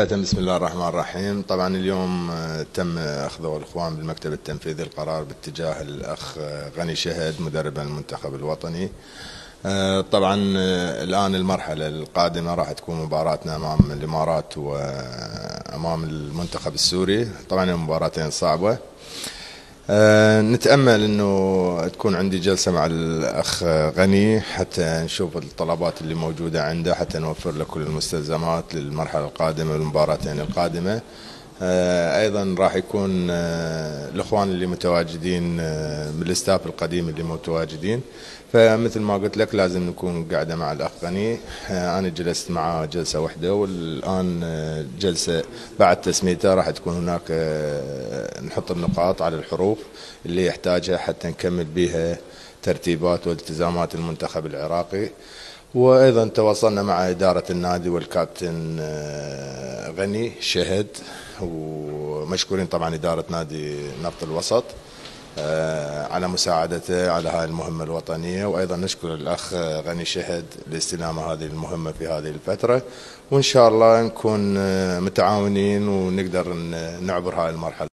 بسم الله الرحمن الرحيم. طبعا اليوم آه، تم اخذه الإخوان بالمكتب التنفيذي القرار باتجاه الأخ آه، غني شهد مدرب المنتخب الوطني. آه، طبعا الآن المرحلة القادمة راح تكون مباراتنا أمام الإمارات وامام المنتخب السوري. طبعا المباراتين صعبة. أه نتأمل إنه تكون عندي جلسة مع الأخ غني حتى نشوف الطلبات اللي موجودة عنده حتى نوفر له كل المستلزمات للمرحلة القادمة والمباراتين القادمة. أه أيضا راح يكون أه الإخوان اللي متواجدين آه، من الاستاف القديم اللي متواجدين. فمثل ما قلت لك لازم نكون قاعدة مع الاخ غني آه، أنا جلست معاه جلسة واحدة والآن آه، جلسة بعد تسميته راح تكون هناك نحط النقاط على الحروف اللي يحتاجها حتى نكمل بها ترتيبات والتزامات المنتخب العراقي. وأيضا تواصلنا مع إدارة النادي والكابتن غني شهد. ومشكورين طبعا إدارة نادي نفط الوسط آه، على مساعدته على هذه المهمة الوطنية. وأيضا نشكر الأخ غني شهد لاستلام هذه المهمة في هذه الفترة. وإن شاء الله نكون آه، متعاونين ونقدر نعبر هذه المرحلة.